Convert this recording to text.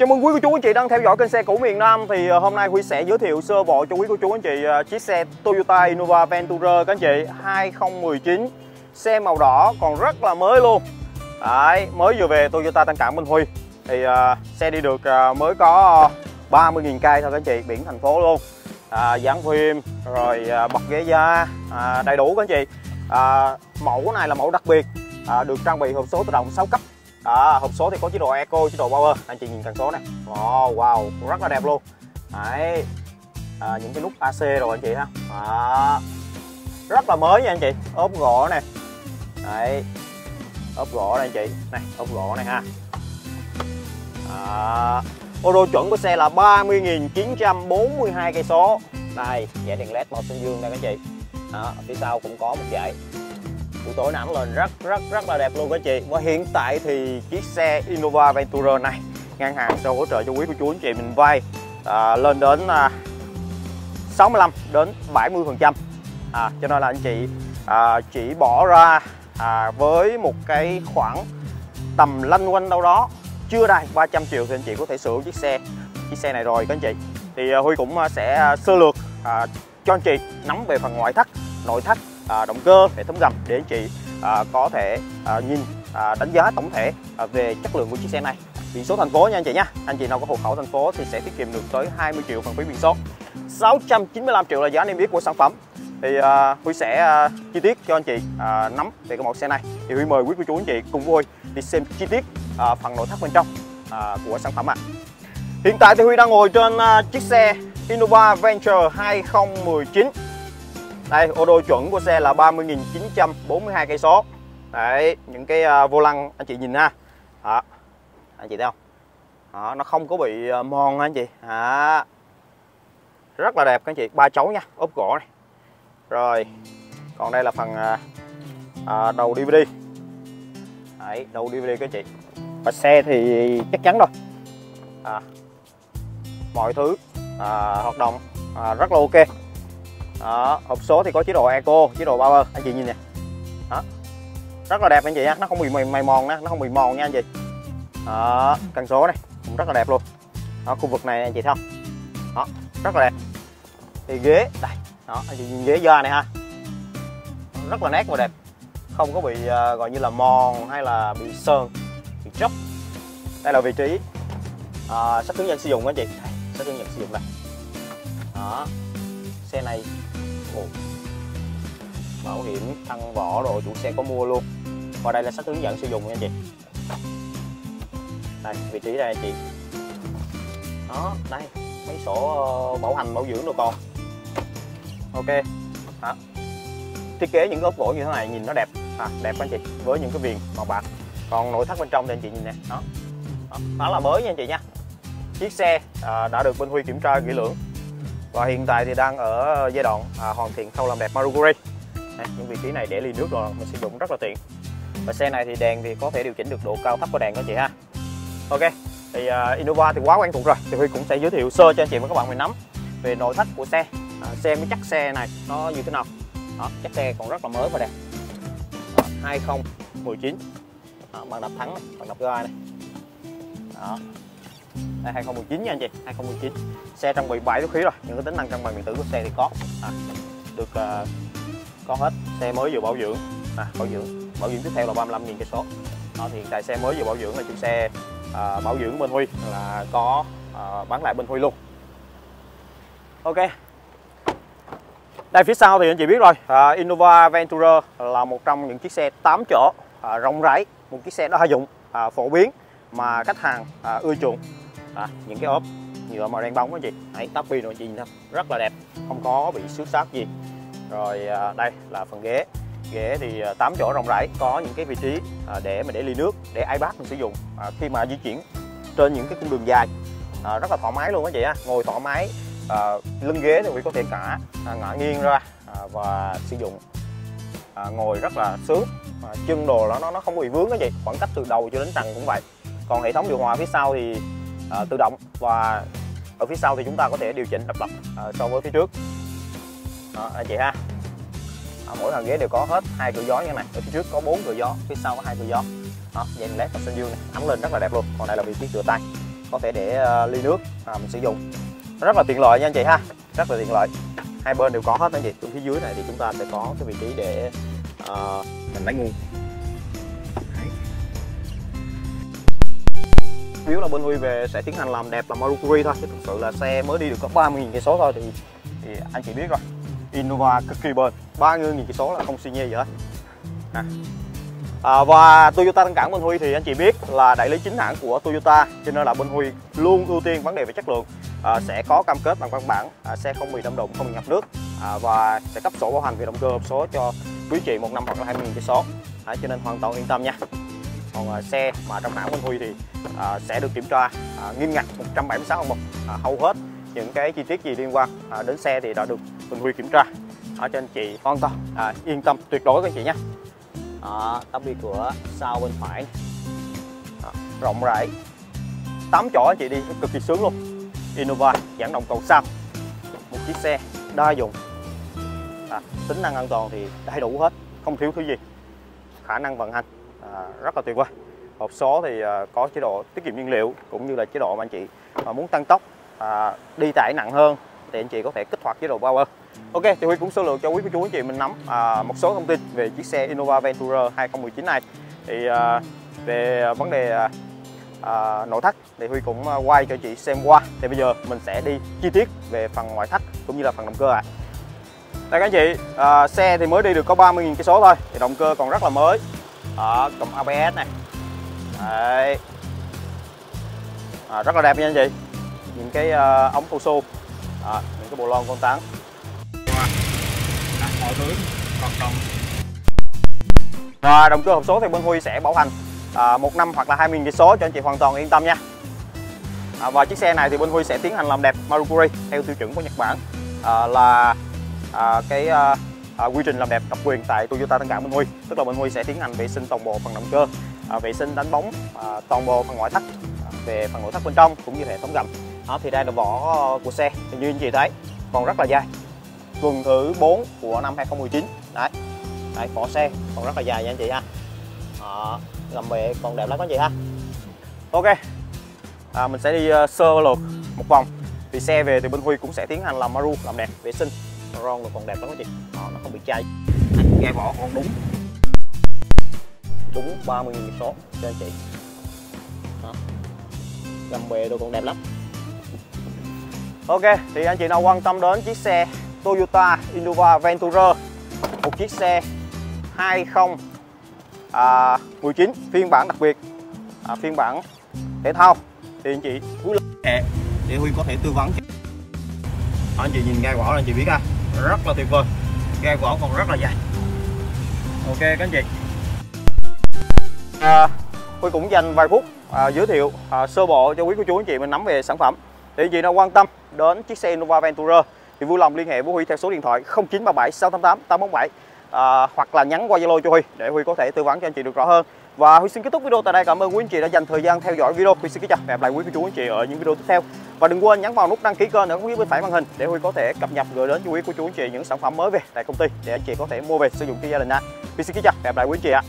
Chào mừng quý cô chú anh chị đang theo dõi kênh xe cũ miền Nam. Thì ờ, hôm nay Huy sẽ giới thiệu sơ bộ cho quý cô chú anh chị ờ, chiếc xe Toyota Innova Venturer các anh chị 2019 xe màu đỏ còn rất là mới luôn. Đấy, mới vừa về Toyota Tân Cảng Minh Huy. Thì uh, xe đi được uh, mới có 30.000 cây thôi các anh chị biển thành phố luôn. À, dán phim rồi à, bật ghế da à, đầy đủ các anh chị. À, mẫu này là mẫu đặc biệt. À, được trang bị hộp số tự động 6 cấp đó, hộp số thì có chế độ eco chế độ power. Anh chị nhìn cần số này wow, wow rất là đẹp luôn. Đấy. À, những cái nút AC rồi anh chị ha. À, rất là mới nha anh chị. Ốp gỗ này Đấy. ốp gỗ này anh chị. Này ốp gỗ này ha. À, ô đô chuẩn của xe là 30.942 cây số. Đây dải đèn led màu xanh dương đây các chị. Đó, phía sau cũng có một dải buổi tối nắng lên rất rất rất là đẹp luôn các chị. Và hiện tại thì chiếc xe Innova Venturer này ngân hàng sẽ hỗ trợ cho quý cô chú anh chị mình vay à, lên đến à, 65 đến 70 phần trăm. À, cho nên là anh chị à, chỉ bỏ ra à, với một cái khoảng tầm lanh quanh đâu đó chưa đầy 300 triệu thì anh chị có thể sở hữu chiếc xe chiếc xe này rồi các anh chị. Thì à, Huy cũng à, sẽ à, sơ lược à, cho anh chị nắm về phần ngoại thất nội thất à, động cơ hệ thống gầm để anh chị à, có thể à, nhìn à, đánh giá tổng thể à, về chất lượng của chiếc xe này. Biển số thành phố nha anh chị nha anh chị nào có hộ khẩu thành phố thì sẽ tiết kiệm được tới 20 triệu phần phí biển số. 695 triệu là giá niêm yết của sản phẩm. Thì uh, Huy sẽ uh, chi tiết cho anh chị uh, nắm về cái mẫu xe này. Thì Huy mời quý cô chú anh chị cùng vui đi xem chi tiết uh, phần nội thất bên trong uh, của sản phẩm ạ. À. Hiện tại thì Huy đang ngồi trên uh, chiếc xe Innova Venture 2019 đây ô đô chuẩn của xe là 30.942 cây số. Đấy những cái à, vô lăng anh chị nhìn ha. Đó. Anh chị thấy không? Đó, nó không có bị à, mòn anh chị? Đó. rất là đẹp các anh chị. Ba chấu nha ốp gỗ này. Rồi còn đây là phần à, à, đầu DVD Đấy, đầu DVD các chị. Và xe thì chắc chắn rồi. À, mọi thứ à, hoạt động à, rất là ok đó, hộp số thì có chế độ eco chế độ power. Anh chị nhìn nè. Đó. Rất là đẹp anh chị nha nó không bị mày, mòn nha nó không bị mòn nha anh chị. Đó cần số này cũng rất là đẹp luôn. Đó khu vực này anh chị thấy không? Đó rất là đẹp. Thì ghế đây. Đó anh chị nhìn ghế da này ha. Rất là nét và đẹp. Không có bị uh, gọi như là mòn hay là bị sơn bị chóc. Đây là vị trí ờ, uh, sách hướng dẫn sử dụng anh chị. Đây, sách hướng dẫn sử dụng đây. Đó. Xe này Ồ. bảo hiểm tăng vỏ đồ chủ xe có mua luôn. Và đây là sách hướng dẫn sử dụng nha anh chị. Đây vị trí đây chị. Đó đây mấy sổ ờ, bảo hành bảo dưỡng đồ còn ok. Đó. thiết kế những ốp gỗ như thế này nhìn nó đẹp. À, đẹp anh chị với những cái viền màu bạc. Còn nội thất bên trong thì anh chị nhìn nè. Đó, đó. đó là mới nha anh chị nha. Chiếc xe à, đã được bên Huy kiểm tra kỹ lưỡng và hiện tại thì đang ở giai đoạn à, hoàn thiện khâu làm đẹp Maruguri những vị trí này để ly nước rồi mình sử dụng rất là tiện. Và xe này thì đèn thì có thể điều chỉnh được độ cao thấp của đèn các chị ha. Ok thì uh, Innova thì quá quen thuộc rồi thì Huy cũng sẽ giới thiệu sơ cho anh chị và các bạn mình nắm về nội thất của xe. À, xem cái chắc xe này nó như thế nào. Đó, chắc xe còn rất là mới và đẹp. Đó, 2019 đó, bằng đập thắng bằng đập gai này đó đây 2019 nha anh chị. 2019 xe trang bị 7 khí rồi. Những cái tính năng trang bị điện tử của xe thì có. À, được uh, có hết. Xe mới vừa bảo dưỡng. À, bảo dưỡng. Bảo dưỡng tiếp theo là 35 000 cây số. Đó, thì hiện tại xe mới vừa bảo dưỡng là chủ xe uh, bảo dưỡng bên Huy là có uh, bán lại bên Huy luôn. Ok. Đây phía sau thì anh chị biết rồi. Uh, Innova Venturer là một trong những chiếc xe 8 chỗ uh, rộng rãi. Một chiếc xe đa dụng uh, phổ biến mà khách hàng uh, ưa chuộng à, những cái ốp nhựa màu đen bóng đó chị. Hãy tắp pin rồi chị nhìn không rất là đẹp. Không có bị xước sát gì. Rồi à, đây là phần ghế. Ghế thì à, 8 chỗ rộng rãi. Có những cái vị trí à, để mà để ly nước để iPad mình sử dụng. À, khi mà di chuyển trên những cái cung đường dài. À, rất là thoải mái luôn đó chị á ngồi thoải mái à, lưng ghế thì quý có thể cả à, ngả nghiêng ra à, và sử dụng. À, ngồi rất là sướng. À, chân đồ nó nó không bị vướng đó chị. Khoảng cách từ đầu cho đến trần cũng vậy. Còn hệ thống điều hòa phía sau thì à, tự động và ở phía sau thì chúng ta có thể điều chỉnh độc lập à, so với phía trước. Đó, anh chị ha. À, mỗi hàng ghế đều có hết hai cửa gió như này. Ở phía trước có bốn cửa gió phía sau có hai cửa gió. Đó dàn led và xanh dương này. Ấm lên rất là đẹp luôn. Còn đây là vị trí cửa tay. Có thể để uh, ly nước à, mình sử dụng. Rất là tiện lợi nha anh chị ha. Rất là tiện lợi. Hai bên đều có hết anh chị. Trong phía dưới này thì chúng ta sẽ có cái vị trí để uh, mình lấy nguồn phiếu là bên Huy về sẽ tiến hành làm đẹp là Mercury thôi chứ thực sự là xe mới đi được có 30.000 cây số thôi thì thì anh chị biết rồi. Innova cực kỳ bền 30.000 cây số là không suy nhê gì hết. À. À, và Toyota Tân Cảng bên Huy thì anh chị biết là đại lý chính hãng của Toyota cho nên là bên Huy luôn ưu tiên vấn đề về chất lượng. À, sẽ có cam kết bằng văn bản à, xe không bị đâm đụng không bị nhập nước à, và sẽ cấp sổ bảo hành về động cơ hộp số cho quý chị một năm hoặc là 20 000 cây số. À, cho nên hoàn toàn yên tâm nha còn à, xe mà trong hãng Minh Huy thì à, sẽ được kiểm tra à, nghiêm ngặt 176 hạng mục à, hầu hết những cái chi tiết gì liên quan à, đến xe thì đã được Minh Huy kiểm tra. Ở trên chị hoàn toàn à, yên tâm tuyệt đối các anh chị nhé. Tấm bi cửa sau bên phải. Đó, rộng rãi. 8 chỗ anh chị đi cực kỳ sướng luôn. Innova giảng động cầu sau. Một chiếc xe đa dụng. À, tính năng an toàn thì đầy đủ hết không thiếu thứ gì. Khả năng vận hành à, rất là tuyệt vời. Hộp số thì à, có chế độ tiết kiệm nhiên liệu cũng như là chế độ mà anh chị à, muốn tăng tốc à, đi tải nặng hơn thì anh chị có thể kích hoạt chế độ power. Ok thì Huy cũng sơ lược cho quý cô chú anh chị mình nắm à, một số thông tin về chiếc xe Innova Ventura 2019 này. Thì à, về vấn đề à, à, nội thất thì Huy cũng à, quay cho chị xem qua. Thì bây giờ mình sẽ đi chi tiết về phần ngoại thất cũng như là phần động cơ ạ. À. đây các anh chị à, xe thì mới đi được có 30.000 cây số thôi thì động cơ còn rất là mới đó cộng ABS này. Đấy. À, rất là đẹp nha anh chị. Những cái uh, ống cao su. À, những cái bộ lon con tán mọi thứ hoạt động và động cơ hộp số thì bên Huy sẽ bảo hành à, một năm hoặc là 20 cây số cho anh chị hoàn toàn yên tâm nha. À, và chiếc xe này thì bên Huy sẽ tiến hành làm đẹp Marukuri theo tiêu chuẩn của Nhật Bản. À, là à, cái à, à, quy trình làm đẹp độc quyền tại Toyota Tân Cảng Minh Huy. Tức là Minh Huy sẽ tiến hành vệ sinh toàn bộ phần động cơ à, vệ sinh đánh bóng à, toàn bộ phần ngoại thất à, về phần nội thất bên trong cũng như hệ thống gầm. Đó thì đây là vỏ của xe thì như anh chị thấy còn rất là dài. Tuần thứ 4 của năm 2019 đấy. Đấy vỏ xe còn rất là dài nha anh chị ha. À, gầm bệ còn đẹp lắm anh chị ha. Ok. À, mình sẽ đi uh, sơ lượt một vòng. Thì xe về thì bên Huy cũng sẽ tiến hành làm maru làm đẹp vệ sinh ron còn đẹp lắm các chị. Đó, nó không bị chai gai vỏ còn đúng. Đúng 30 000 số cho anh chị. Đó. gầm bề đồ còn đẹp lắm. Ok thì anh chị nào quan tâm đến chiếc xe Toyota Innova Venturer một chiếc xe 2019 à, phiên bản đặc biệt à, phiên bản thể thao thì anh chị vui hệ để Huy có thể tư vấn. Cho anh chị nhìn gai vỏ là anh chị biết ha rất là tuyệt vời. Gai vỏ còn rất là dài. Ok các anh chị. À, Huy cũng dành vài phút à, giới thiệu à, sơ bộ cho quý cô chú anh chị mình nắm về sản phẩm. Để anh chị nào quan tâm đến chiếc xe Nova Ventura thì vui lòng liên hệ với Huy theo số điện thoại 0937 688 847 à, hoặc là nhắn qua Zalo cho Huy để Huy có thể tư vấn cho anh chị được rõ hơn. Và Huy xin kết thúc video tại đây. Cảm ơn quý anh chị đã dành thời gian theo dõi video. Huy xin kính chào và hẹn gặp lại quý cô chú anh chị ở những video tiếp theo. Và đừng quên nhấn vào nút đăng ký kênh ở phía bên phải màn hình để Huy có thể cập nhật gửi đến cho quý cô chú anh chị những sản phẩm mới về tại công ty để anh chị có thể mua về sử dụng cho gia đình ạ. Huy xin kính chào và hẹn gặp lại quý anh chị ạ.